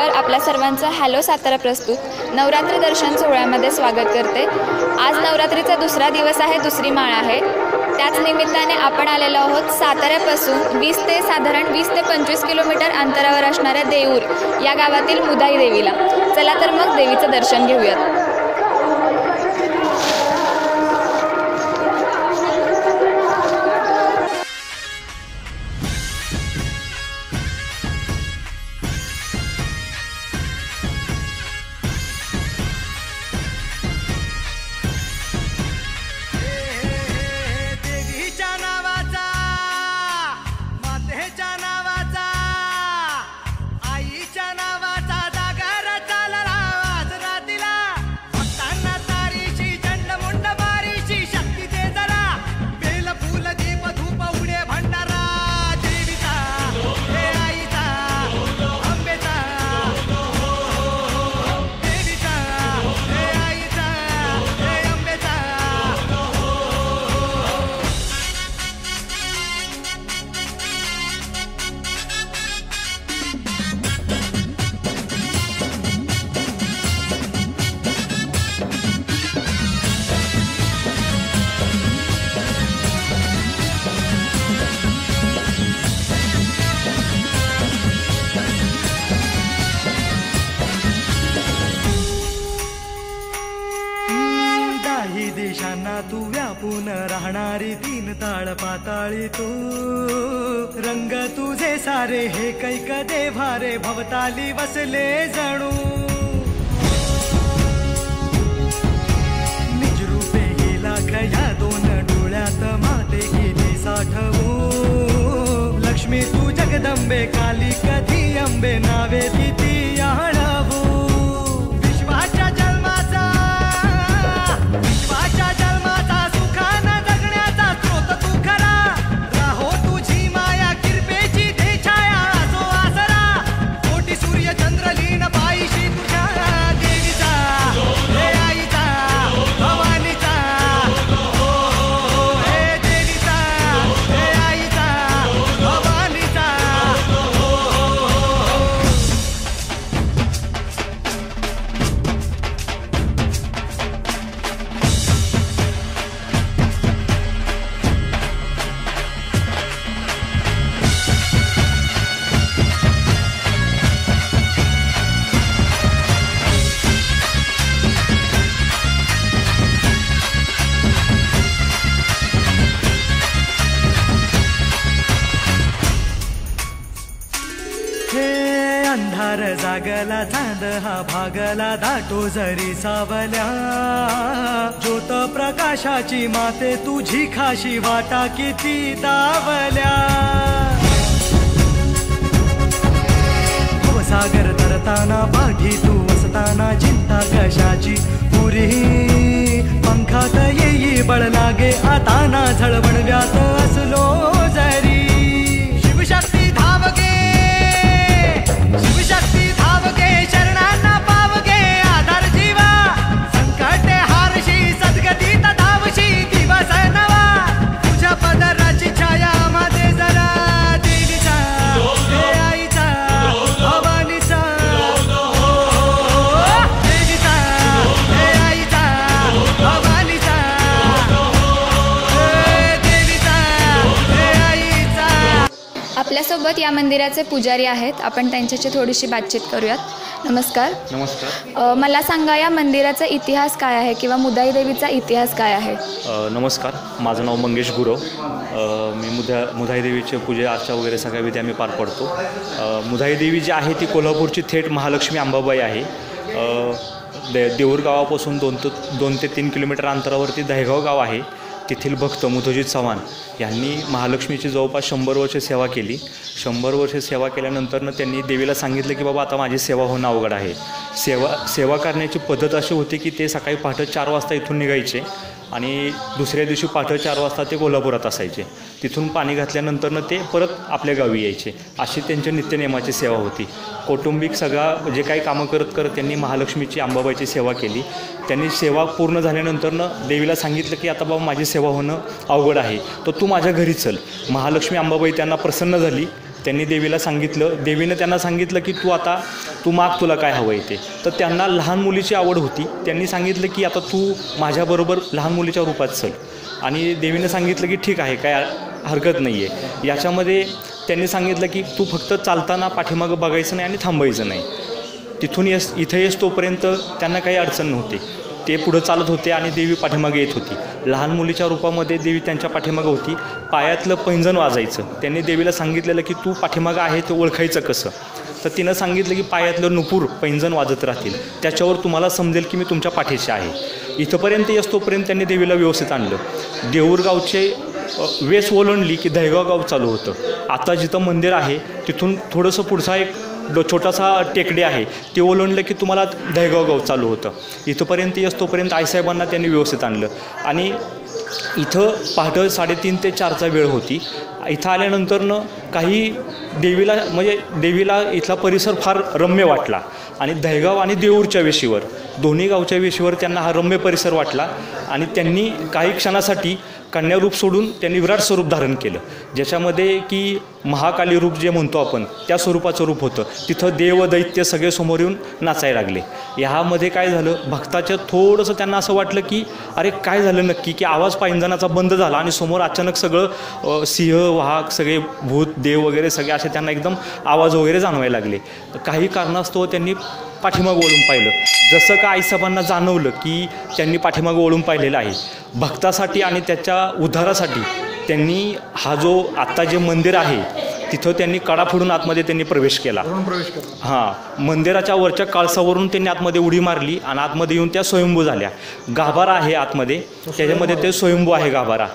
नमस्कार. आपल्या सर्वांचं हॅलो सातारा प्रस्तुत. नवरात्र दर्शन सोहळ्यामध्ये स्वागत करते. आज नवरात्रीचा दुसरा दिवस आहे दुसरी माळ आहे. त्याच निमित्ताने आपण आलेलो आहोत साताऱ्यापासून वीस ते साधारण वीस ते पंचवीस किलोमीटर अंतरावर असणाऱ्या देऊर या गावातील मुदाई देवीला. चला तर मग देवीचं दर्शन घेऊयात. पाताळी तू. रंग तुझे सारे हे कैक देवारे भवताली बसले जणू. निजरूपे गेला खया दोन डोळ्यात माते गेली साठवू. लक्ष्मी तू जगदंबे काली कधी अंबे नावे ती अंधार जागला चांद हा भागला दाटो जरी सावल्या. ज्योत प्रकाशाची माते तुझी खाशी वाटा किती दावल्या हो सागर तरताना पाठी तू वसताना चिंता कशाची पुरी? पंखात येई बळ लागे आता ना झळवणव्यात असलो जरी. या मंदिराचे पुजारी आहेत. आपण त्यांच्याशी थोडीशी बातचीत करूयात. नमस्कार. नमस्कार. अ, मला सांगा या मंदिराचा इतिहास काय आहे किंवा मुदाई देवीचा इतिहास काय आहे? अ, नमस्कार. माझं नाव मंगेश गुरव. अ, मी मुधा मुधाई देवीचे पूजे अर्चा वगैरे सगळ्या विधी आम्ही पार पडतो. अ, मुधाई देवी जी आहे ती कोल्हापूरची थेट महालक्ष्मी अंबाबाई आहे. अ, दे देऊर गावापासून दोन ते दोन ते तीन किलोमीटर अंतरावरती दहेगाव गाव आहे. तेथील भक्त मुधोजित चव्हाण. यांनी महालक्ष्मीची जवळपास शंभर वर्ष सेवा केली. शंभर वर्ष सेवा केल्यानंतरनं त्यांनी देवीला सांगितलं की बाबा आता माझी सेवा होणं अवघड आहे. सेवा सेवा करण्याची पद्धत अशी होती की ते सकाळी पहाटे चार वाजता इथून निघायचे आणि दुसऱ्या दिवशी पहाटे चार वाजता ते कोल्हापुरात असायचे. तिथून पाणी घातल्यानंतरनं ते परत आपल्या गावी यायचे. अशी त्यांच्या नित्यनेमाची सेवा होती. कौटुंबिक सगळा जे काही कामं करत करत त्यांनी महालक्ष्मीची अंबाबाईची सेवा केली. त्यांनी सेवा पूर्ण झाल्यानंतरनं देवीला सांगितलं की आता बाबा माझी सेवा होणं अवघड आहे. तर तू माझ्या घरी चल. महालक्ष्मी अंबाबाई त्यांना प्रसन्न झाली. त्यांनी देवीला सांगितलं. देवीनं त्यांना सांगितलं की तू आता तू माग तुला काय हवं आहे ते. तर त्यांना लहान मुलीची आवड होती. त्यांनी सांगितलं की आता तू माझ्याबरोबर लहान मुलीच्या रूपात चल. आणि देवीनं सांगितलं की ठीक आहे काय हरकत नाही आहे याच्यामध्ये त्यांनी सांगितलं की तू फक्त चालताना पाठीमागं बघायचं नाही आणि थांबायचं नाही. तिथून येस इथं येस तोपर्यंत त्यांना काही अडचण नव्हती. ते पुढं चालत होते आणि देवी पाठीमागे येत होती. लहान मुलीच्या रूपामध्ये देवी त्यांच्या पाठीमागं होती. पायातलं पैंजण वाजायचं. त्यांनी देवीला सांगितलेलं की तू पाठीमागं आहे ते ओळखायचं कसं? तर तिनं सांगितलं की पायातलं नुपूर पैंजण वाजत राहतील. त्याच्यावर तुम्हाला समजेल की मी तुमच्या पाठीशी आहे. इथंपर्यंत येस तोपर्यंत त्यांनी देवीला व्यवस्थित आणलं. देऊरगावचे वेस ओलांडली की दहगाव गाव चालू होतं. आता जिथं मंदिर आहे तिथून थोडंसं पुढचा एक छोटासा टेकडी आहे. ते ओलांडलं की तुम्हाला दहगाव गाव चालू होतं. इथंपर्यंत येस तोपर्यंत आईसाहेबांना त्यांनी व्यवस्थित आणलं. आणि इथं पहाटं साडेतीन ते चारचा वेळ होती. इथं आल्यानंतरनं काही देवीला म्हणजे देवीला इथला परिसर फार रम्य वाटला. आणि दहगाव आणि देऊरच्या वेशीवर दोन्ही गावच्या वेशीवर त्यांना हा रम्य परिसर वाटला. आणि त्यांनी काही क्षणासाठी कन्यारूप सोडून त्यांनी विराट स्वरूप धारण केलं. ज्याच्यामध्ये की महाकाली रूप जे म्हणतो आपण त्या स्वरूपाचं रूप होतं. तिथं देव दैत्य सगळे समोर येऊन नाचायला लागले. ह्यामध्ये काय झालं? भक्ताच्या थोडंसं त्यांना असं वाटलं की अरे काय झालं नक्की? की आवाज पायंजणाचा बंद झाला आणि समोर अचानक सगळं सिंह वाहक सगळे भूत देव वगैरे सगळे असे त्यांना एकदम आवाज वगैरे जाणवायला लागले. तर काही कारणास्तव त्यांनी पाठीमागं वळून पाहिलं. जसं का आईसाहेबांना जाणवलं की त्यांनी पाठीमागं वळून पाहिलेलं आहे. भक्तासाठी आणि त्याच्या उद्धारासाठी त्यांनी हा जो आत्ता जे मंदिर आहे तिथं त्यांनी कडा फोडून आतमध्ये त्यांनी प्रवेश केला. हां मंदिराच्या वरच्या काळसावरून त्यांनी आतमध्ये उडी मारली आणि आतमध्ये येऊन त्या स्वयंभू झाल्या. गाभारा आहे आतमध्ये. त्याच्यामध्ये ते स्वयंभू आहे गाभारा.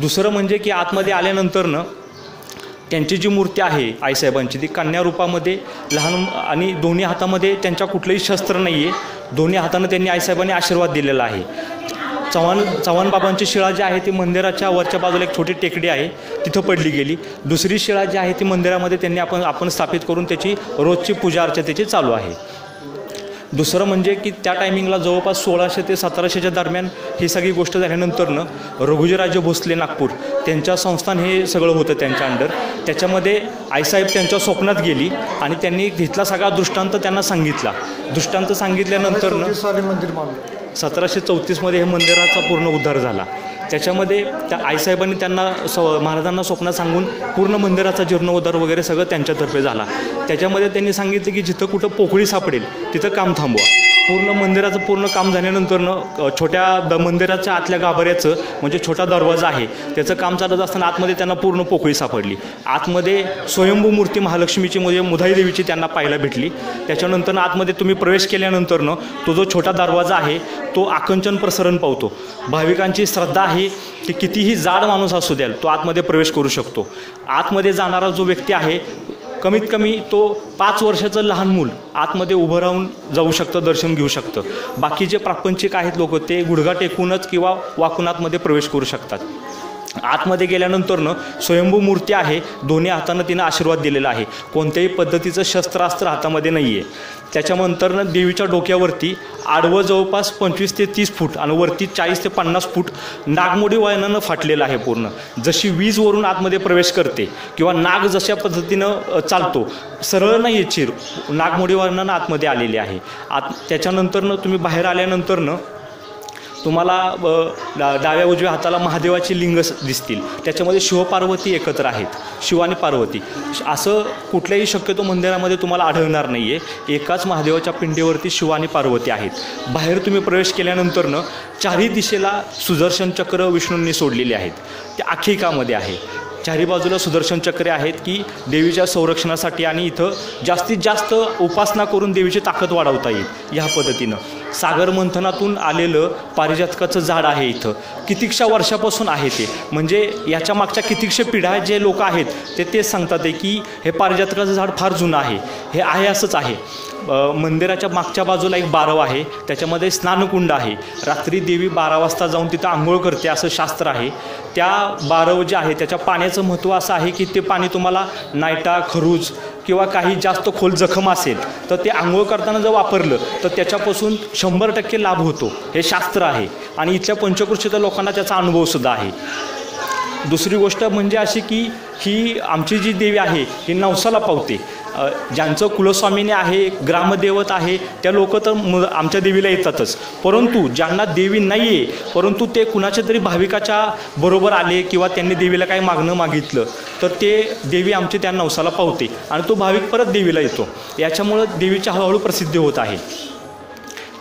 दुसरं म्हणजे की आतमध्ये आल्यानंतरनं त्यांची जी मूर्ती आहे आईसाहेबांची ती कन्या रूपामध्ये लहान आणि दोन्ही हातामध्ये त्यांच्या कुठलंही शस्त्र नाही आहे दोन्ही हातानं त्यांनी आईसाहेबांनी आशीर्वाद दिलेला आहे. चव्हाण चव्हाण बाबांची शिळा जी आहे ती मंदिराच्या वरच्या बाजूला एक छोटी टेकडी आहे तिथं पडली गेली. दुसरी शिळा जी आहे ती मंदिरामध्ये त्यांनी आपण आपण स्थापित करून त्याची रोजची पूजा अर्चा त्याची चालू आहे. दुसरं म्हणजे की त्या टायमिंगला जवळपास सोळाशे ते सतराशेच्या दरम्यान ही सगळी गोष्ट झाल्यानंतरनं रघुजीराजे भोसले नागपूर त्यांच्या संस्थान हे सगळं होतं त्यांच्या अंडर त्याच्यामध्ये आईसाहेब त्यांच्या स्वप्नात गेली आणि त्यांनी तिथला सगळा दृष्टांत त्यांना सांगितला. दृष्टांत सांगितल्यानंतरनं सतराशे चौतीसमध्ये हे मंदिराचा पूर्ण उद्धार झाला. त्याच्यामध्ये त्या आईसाहेबांनी त्यांना स महाराजांना स्वप्न सांगून पूर्ण मंदिराचा जीर्णोद्धार वगैरे सगळं त्यांच्यातर्फे झाला. त्याच्यामध्ये त्यांनी सांगितलं की जिथं कुठं पोकळी सापडेल तिथं काम थांबवा. पूर्ण मंदिराचं पूर्ण काम झाल्यानंतरनं छोट्या द मंदिराच्या आतल्या गाभाऱ्याचं म्हणजे छोटा दरवाजा आहे त्याचं काम चालत असताना आतमध्ये त्यांना पूर्ण पोकळी सापडली. आतमध्ये स्वयंभू मूर्ती महालक्ष्मीची म्हणजे मुधाई देवीची त्यांना पाहायला भेटली. त्याच्यानंतर आतमध्ये तुम्ही प्रवेश केल्यानंतरनं तो जो छोटा दरवाजा आहे तो आकंचन प्रसरण पावतो. भाविकांची श्रद्धा आहे की कितीही जाड माणूस असू द्याल तो आतमध्ये प्रवेश करू शकतो. आतमध्ये जाणारा जो व्यक्ती आहे कमीत कमी तो पाच वर्षाचं लहान मूल आतमध्ये उभं राहून जाऊ शकतं दर्शन घेऊ शकतं. बाकी जे प्रापंचिक आहेत लोक ते गुडघा टेकूनच किंवा वाकून आतमध्ये प्रवेश करू शकतात. आतमध्ये गेल्यानंतरनं स्वयंभू मूर्ती आहे. दोन्ही हातानं तिनं आशीर्वाद दिलेला आहे. कोणत्याही पद्धतीचं शस्त्रास्त्र हातामध्ये नाही आहे त्याच्यानंतरनं देवीच्या डोक्यावरती आडवं जवळपास पंचवीस ते तीस फूट आणि वरती चाळीस ते पन्नास फूट नागमोडी वयनानं फाटलेलं आहे पूर्ण. जशी वीज वरून आतमध्ये प्रवेश करते किंवा नाग जशा पद्धतीनं चालतो सरळ नाही आहे चिर नागमोडी वयनानं आतमध्ये आलेली आहे. आत त्याच्यानंतरनं तुम्ही बाहेर आल्यानंतरनं तुम्हाला अ, डा डाव्या उजव्या हाताला महादेवाची लिंग दिसतील. त्याच्यामध्ये शिवपार्वती एकत्र आहेत. शिव आणि पार्वती. असं कुठल्याही शक्यतो मंदिरामध्ये तुम्हाला आढळणार नाही आहे एकाच महादेवाच्या पिंडीवरती शिव आणि पार्वती आहेत. बाहेर तुम्ही प्रवेश केल्यानंतरनं चारही दिशेला सुदर्शन चक्र विष्णूंनी सोडलेले आहेत. ते आखिकामध्ये आहे. चारी बाजूला सुदर्शन चक्रे आहेत की देवीच्या संरक्षणासाठी आणि इथं जास्तीत जास्त उपासना करून देवीची ताकद वाढवता येईल. ह्या पद्धतीनं. सागर मंथनातून आलेलं पारिजातकाचं झाड आहे इथं. कितीकशा वर्षापासून आहे ते? म्हणजे याच्या मागच्या कितीकशे पिढ्या जे लोक आहेत ते तेच सांगतात आहे की हे पारिजातकाचं झाड फार जुनं आहे. हे आहे असंच आहे. मंदिराच्या मागच्या बाजूला एक बारव आहे. त्याच्यामध्ये स्नानकुंड आहे. रात्री देवी बारा वाजता जाऊन तिथं आंघोळ करते असं शास्त्र आहे. त्या बारव जे आहे त्याच्या पाण्याचं महत्त्व असं आहे की ते पाणी तुम्हाला नायटा खरूज किंवा काही जास्त खोल जखम असेल तर ते आंघोळ करताना जर वापरलं तर त्याच्यापासून शंभर टक्के लाभ होतो. हे शास्त्र आहे. आणि इथल्या पंचकृषीच्या लोकांना त्याचा अनुभवसुद्धा आहे. दुसरी गोष्ट म्हणजे अशी की ही आमची जी देवी आहे ही नवसाला पावते. ज्यांचं कुलस्वामीने आहे ग्रामदेवत आहे त्या लोक तर मु आमच्या देवीला येतातच. परंतु ज्यांना देवी नाही आहे परंतु ते कुणाच्या तरी भाविकाच्या बरोबर आले किंवा त्यांनी देवीला काही मागणं मागितलं तर ते देवी आमची त्या नवसाला पावते आणि तो भाविक परत देवीला येतो. याच्यामुळं देवीची हळूहळू प्रसिद्धी होत आहे.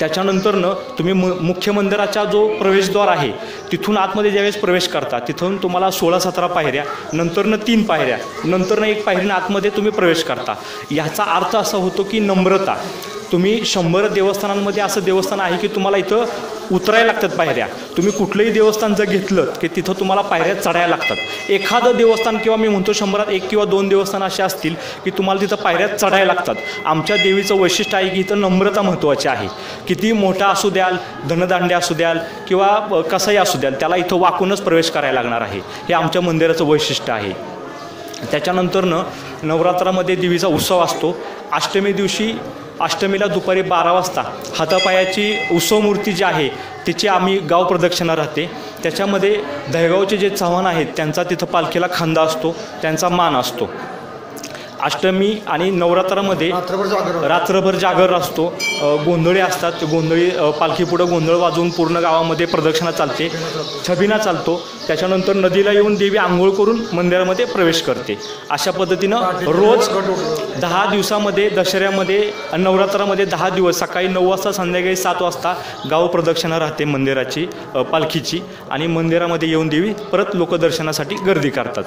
त्याच्यानंतरनं तुम्ही मु मुख्य मंदिराचा जो प्रवेशद्वार आहे तिथून आतमध्ये ज्यावेळेस प्रवेश करता तिथून तुम्हाला सोळा सतरा पायऱ्या नंतरनं तीन पायऱ्या नंतरनं एक पायरीनं आतमध्ये तुम्ही प्रवेश करता. ह्याचा अर्थ असा होतो की नम्रता. तुम्ही शंभर देवस्थानांमध्ये असं देवस्थान आहे की तुम्हाला इथं उतरायला लागतात पायऱ्या. तुम्ही कुठलंही देवस्थान जर घेतलं की तिथं तुम्हाला पायऱ्या चढायला लागतात. एखादं देवस्थान किंवा मी म्हणतो शंभरात एक किंवा दोन देवस्थान असे असतील की तुम्हाला तिथं पायऱ्या चढायला लागतात. आमच्या देवीचं वैशिष्ट्य आहे की इथं नम्रता महत्त्वाची आहे. किती मोठा असू द्याल धनदांडे असू द्याल किंवा कसंही कसाही असू द्याल त्याला इथं वाकूनच प्रवेश करायला लागणार आहे. हे आमच्या मंदिराचं वैशिष्ट्य आहे. त्याच्यानंतरनं नवरात्रामध्ये देवीचा उत्सव असतो. अष्टमी दिवशी अष्टमीला दुपारी बारा वाजता हातापायाची उत्सव मूर्ती जी आहे तिची आम्ही गाव प्रदक्षिणा राहते. त्याच्यामध्ये दहगावचे जे चव्हाण आहेत त्यांचा तिथं पालखीला खांदा असतो त्यांचा मान असतो. अष्टमी आणि नवरात्रामध्ये रात्रभर जागर रात्रभर जागर असतो. गोंधळी असतात. ते गोंधळी पालखीपुढं गोंधळ वाजवून पूर्ण गावामध्ये प्रदक्षिणा चालते. छबिना चालतो. त्याच्यानंतर नदीला येऊन देवी आंघोळ करून मंदिरामध्ये प्रवेश करते. अशा पद्धतीनं रोज दहा दिवसामध्ये दसऱ्यामध्ये नवरात्रामध्ये दहा दिवस सकाळी नऊ वाजता संध्याकाळी सात वाजता गाव प्रदक्षिणा राहते मंदिराची पालखीची. आणि मंदिरामध्ये येऊन देवी परत लोकदर्शनासाठी गर्दी करतात.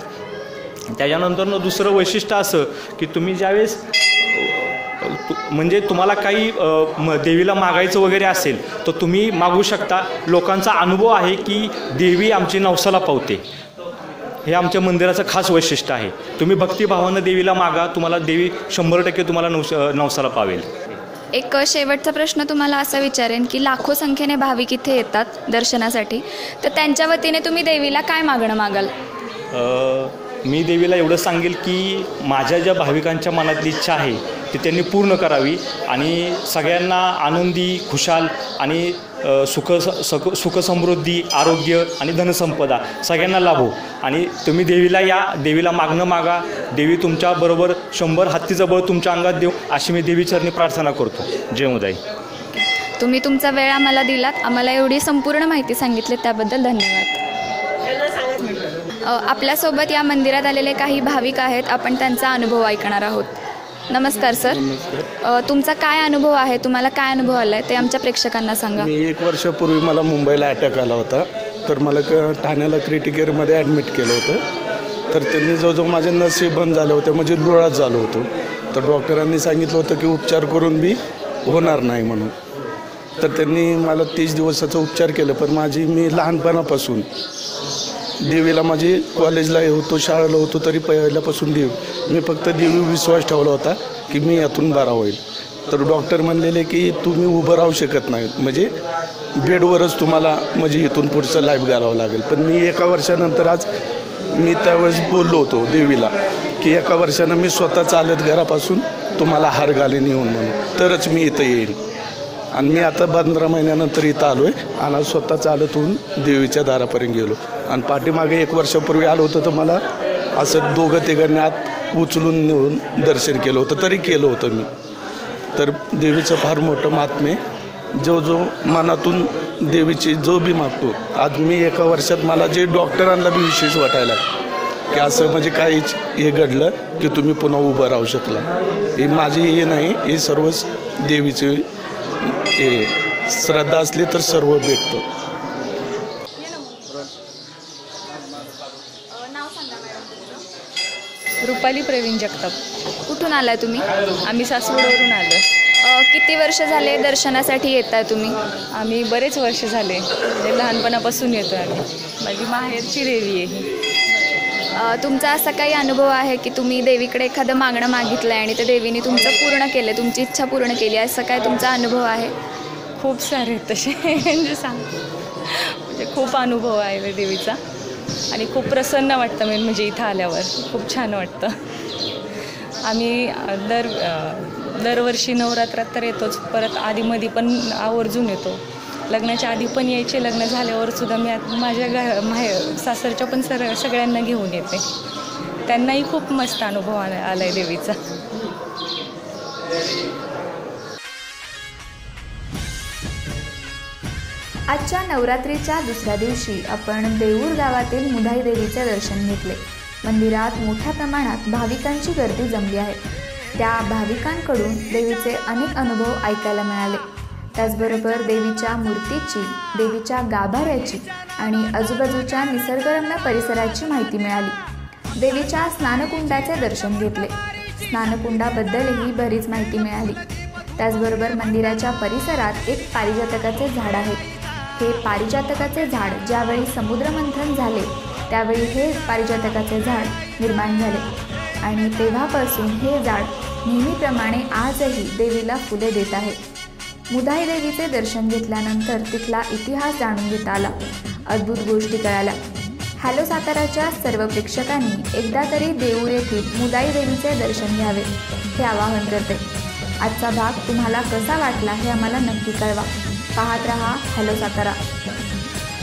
त्याच्यानंतरनं दुसरं वैशिष्ट्य असं की तुम्ही ज्यावेळेस म्हणजे तुम्हाला काही देवीला मागायचं वगैरे असेल तर तुम्ही मागू शकता. लोकांचा अनुभव आहे की देवी आमची नवसाला पावते. हे आमच्या मंदिराचं खास वैशिष्ट्य आहे. तुम्ही भक्तिभावानं देवीला मागा तुम्हाला देवी शंभर टक्के तुम्हाला नवस नवसाला पावेल. एक शेवटचा प्रश्न तुम्हाला असा विचारेन की लाखो संख्येने भाविक इथे येतात दर्शनासाठी. तर त्यांच्या वतीने तुम्ही देवीला काय मागणं मागाल? मी देवीला एवढं सांगेल की माझ्या ज्या भाविकांच्या मनातली इच्छा आहे ती त्यांनी पूर्ण करावी आणि सगळ्यांना आनंदी खुशाल आणि अ, सुख सख सुखसमृद्धी आरोग्य आणि धनसंपदा सगळ्यांना लाभो. आणि तुम्ही देवीला या देवीला मागणं मागा. देवी तुमच्याबरोबर शंभर हत्तीचं बळ तुमच्या अंगात देऊ अशी मी देवीचरणी प्रार्थना करतो. जय उदय तुम्ही तुमचा वेळ आम्हाला दिलात. आम्हाला एवढी संपूर्ण माहिती सांगितली त्याबद्दल धन्यवाद. आपल्यासोबत या मंदिरात आलेले काही भाविक आहेत. आपण त्यांचा अनुभव ऐकणार आहोत. नमस्कार सर. तुमचा काय अनुभव आहे? तुम्हाला काय अनुभव आला आहे ते आमच्या प्रेक्षकांना सांगा. मी एक वर्षापूर्वी मला मुंबईला अटॅक आला होता. तर मला क ठाण्याला क्रिटिकेअरमध्ये ॲडमिट केलं होतं. तर त्यांनी जवळजवळ माझे नसे बंद झाले होते. म्हणजे डोळाच झालो होतो. तर डॉक्टरांनी सांगितलं होतं की उपचार करून बी होणार नाही म्हणून. तर त्यांनी मला तीस दिवसाचा उपचार केलं. पण माझी मी लहानपणापासून देवीला माझी कॉलेजला होतो शाळेला होतो तरी पहिल्यापासून देव. मी फक्त देवी विश्वास ठेवला होता की मी यातून बरा होईल. तर डॉक्टर म्हणलेले की तुम्ही उभं राहू शकत नाही म्हणजे बेडवरच तुम्हाला म्हणजे इथून पुढचं लाईफ घालावं लागेल. पण मी एका वर्षानंतर आज मी त्यावेळेस बोललो होतो देवीला की एका वर्षानं मी स्वतः चालत घरापासून तुम्हाला हार घालीन येऊन म्हणून. तरच मी इथं येईन. आणि मी आता पंधरा महिन्यानंतर इथं आलो आहे आणि स्वतः चालत होऊन देवीच्या दारापर्यंत गेलो. आणि पाठीमागे एक वर्षापूर्वी आलो होतं तर मला असं दोघं तिघांनी आत उचलून नेऊन दर्शन केलं होतं तरी केलं होतं मी. तर देवीचं फार मोठं महात्म्य जो जो मनातून देवीची जो बी मागतो. आज मी एका वर्षात मला जे डॉक्टरांना बी विशेष वाटायला. की असं म्हणजे काहीच हे घडलं की तुम्ही पुन्हा उभं राहू शकला. ही माझी हे नाही हे सर्वच देवीचे हे श्रद्धा असली तर सर्व भेटतं. रुपाली प्रवीण जगताप. कुठून आलाय तुम्ही? आम्ही सासवडवरून आलो किती वर्ष झाले दर्शनासाठी येताय तुम्ही? आम्ही बरेच वर्ष झाले. म्हणजे लहानपणापासून येतो आम्ही. माझी माहेरची देवी आहे ही. तुमचा असा काही अनुभव आहे की तुम्ही देवीकडे एखादं मागणं मागितलं आहे आणि त्या देवीने तुमचं पूर्ण केलं तुमची इच्छा पूर्ण केली असं काय तुमचा अनुभव आहे? खूप सारे तसे. म्हणजे सांग. म्हणजे खूप अनुभव आहे देवीचा. आणि खूप प्रसन्न वाटतं मी म्हणजे इथं आल्यावर. खूप छान वाटतं. आम्ही दर दरवर्षी नवरात्रात तर येतोच. परत आधीमध्ये पण आवर्जून येतो. लग्नाच्या आधी पण यायचे लग्न झाल्यावर सुद्धा मी आता माझ्या घ माहे सासरच्या पण सर सगळ्यांना घेऊन येते. त्यांनाही खूप मस्त अनुभव आला आला आहे देवीचा. आजच्या नवरात्रीच्या दुसऱ्या दिवशी आपण देऊर गावातील मुधाई देवीचे दर्शन घेतले. मंदिरात मोठ्या प्रमाणात भाविकांची गर्दी जमली आहे. त्या भाविकांकडून देवीचे अनेक अनुभव ऐकायला मिळाले. त्याचबरोबर देवीच्या मूर्तीची देवीच्या गाभाऱ्याची आणि आजूबाजूच्या निसर्गरम्य परिसराची माहिती मिळाली. देवीच्या स्नानकुंडाचे दर्शन घेतले. स्नानकुंडाबद्दलही बरीच माहिती मिळाली. त्याचबरोबर मंदिराच्या परिसरात एक पारिजातकाचे झाड आहे. हे पारिजातकाचे झाड ज्यावेळी समुद्रमंथन झाले त्यावेळी हे पारिजातकाचे झाड निर्माण झाले. आणि तेव्हापासून हे झाड नेहमीप्रमाणे आजही देवीला फुले देत आहे. मुदाई देवीचे दर्शन घेतल्यानंतर तिथला इतिहास जाणून घेता आला. अद्भुत गोष्टी कळाल्या. हॅलो साताराच्या सर्व प्रेक्षकांनी एकदा तरी देऊळ येथील मुदाई देवीचे दर्शन घ्यावे हे आवाहन करते. आजचा भाग तुम्हाला कसा वाटला हे आम्हाला नक्की कळवा. पाहत रहा हॅलो सातारा.